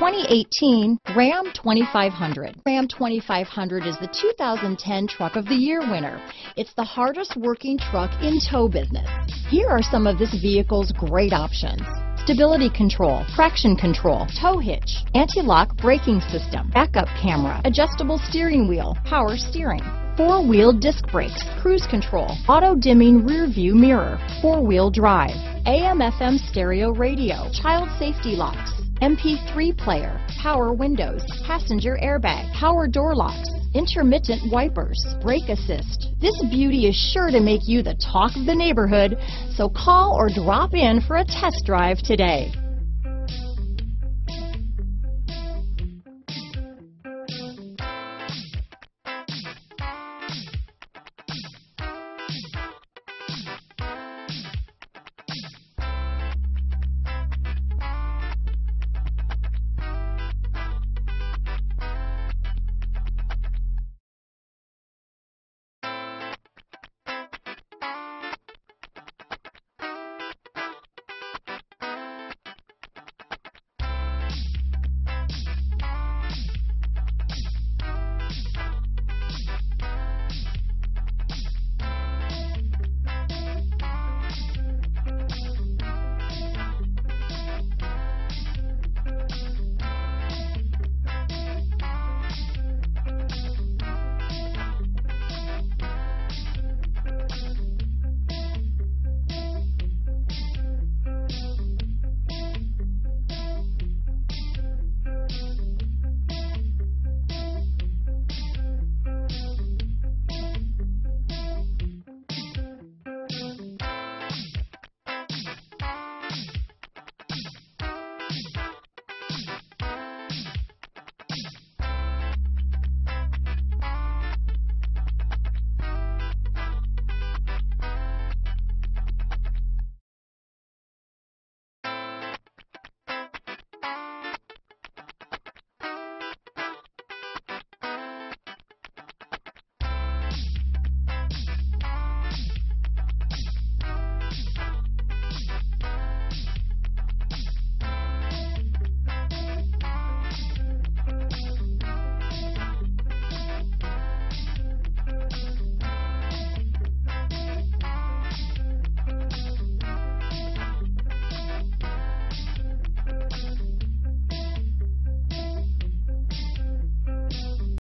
2018 Ram 2500. Ram 2500 is the 2010 Truck of the Year winner. It's the hardest working truck in tow business. Here are some of this vehicle's great options stability control, traction control, tow hitch, anti-lock braking system, backup camera, adjustable steering wheel, power steering, four-wheel disc brakes, cruise control, auto-dimming rear view mirror, four-wheel drive, AM FM stereo radio, child safety locks, MP3 player, power windows, passenger airbag, power door locks, intermittent wipers, brake assist. This beauty is sure to make you the talk of the neighborhood, so call or drop in for a test drive today.